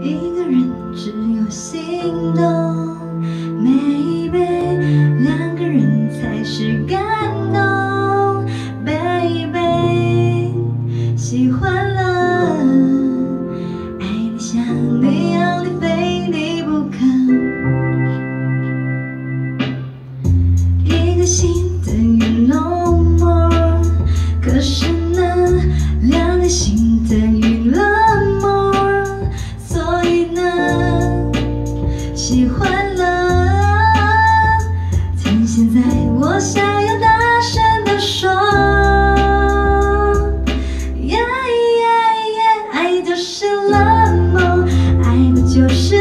一个人只有心动 baby 两个人才是感动。Baby 喜欢了爱你想你要你非你不可一个心等于 no more 可是呢两个心等就是冷漠，爱你就是。